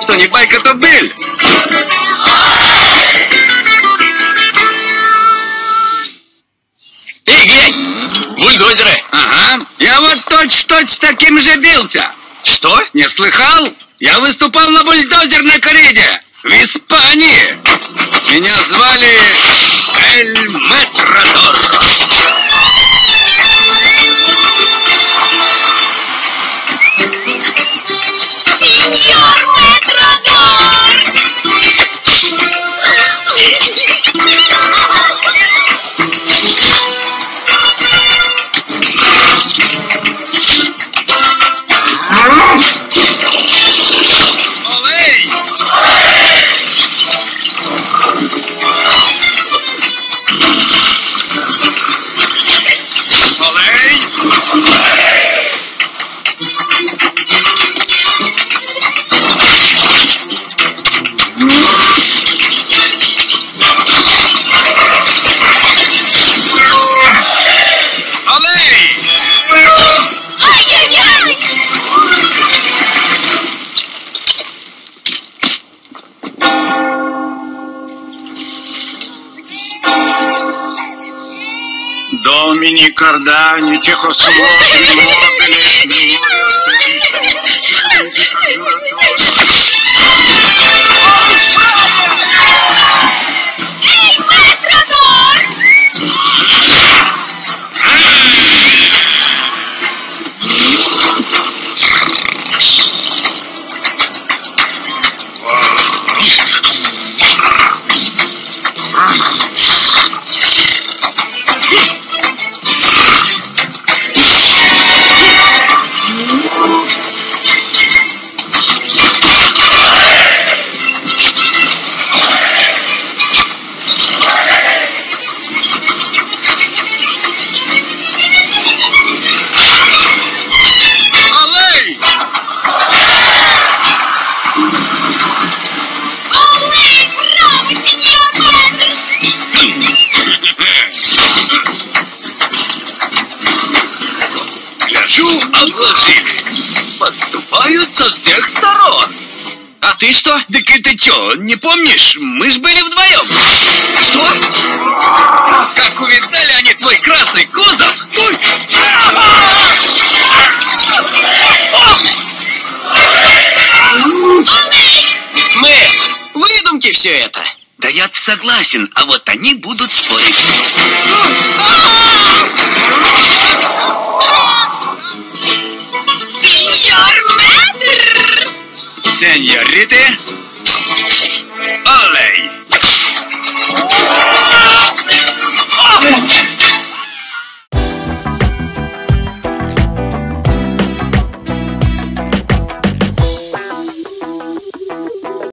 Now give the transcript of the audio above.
Что, не байка, то быль? Эй, глянь! Бульдозеры! Ага. Я вот точь-точь с таким же бился. Что? Не слыхал? Я выступал на бульдозерной кориде Ash! Домини Кардани, тихо смотри, мобили, Гляжу, обложили. Подступают со всех сторон. А ты что? Так это что, не помнишь? Мы ж были вдвоем. Что? Как увидали они твой красный кузов? Ой! Мы! Выдумки все это! Да я согласен, а вот они будут спорить. señorita.